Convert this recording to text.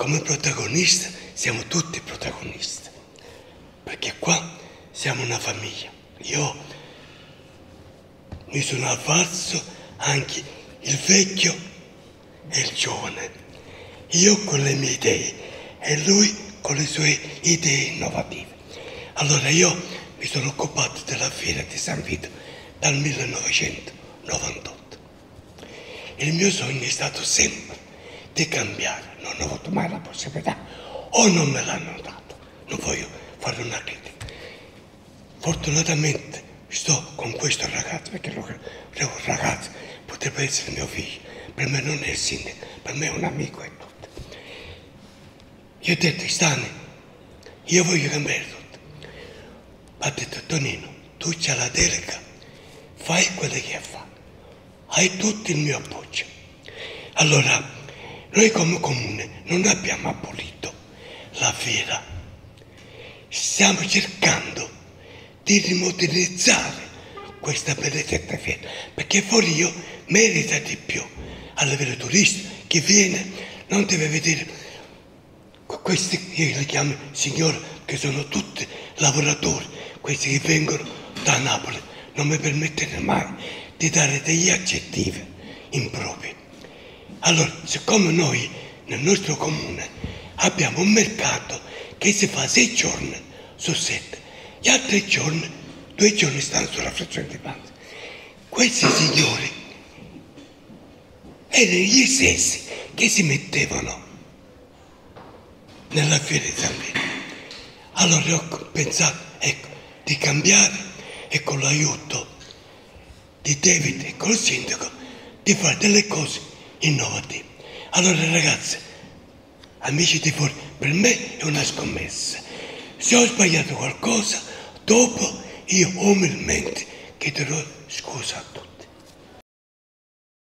come protagonista siamo tutti protagonisti, perché qua siamo una famiglia. Io mi sono avvalso anche il vecchio e il giovane, io con le mie idee e lui con le sue idee innovative. Allora io mi sono occupato della fiera di San Vito dal 1998. Il mio sogno è stato sempre di cambiare, non ho avuto mai la possibilità o non me l'hanno dato, non voglio fare una critica. Fortunatamente sto con questo ragazzo, perché lo, un ragazzo potrebbe essere mio figlio, per me non è il sindaco, per me è un amico e tutto. Io ho detto, Stani, io voglio cambiare tutto. Ha detto, Tonino, tu c'hai la delega, fai quello che fa, hai tutto il mio appoggio. Allora, noi come comune non abbiamo abolito la fiera, stiamo cercando di rimodernizzare questa benedetta fiera, perché fuori io merita di più. A livello turistico, chi viene non deve vedere questi, io li chiamo signori, che sono tutti lavoratori, questi che vengono da Napoli, non mi permettere mai di dare degli aggettivi impropri. Allora, siccome noi nel nostro comune abbiamo un mercato che si fa sei giorni su sette, gli altri giorni, due giorni stanno sulla frazione di Panza, questi signori erano gli stessi che si mettevano nella fiera di San Vito. Allora ho pensato, ecco, di cambiare e con l'aiuto di David e col sindaco di fare delle cose innovative. Allora ragazzi, amici di fuori, per me è una scommessa. Se ho sbagliato qualcosa, dopo io umilmente chiederò scusa a tutti.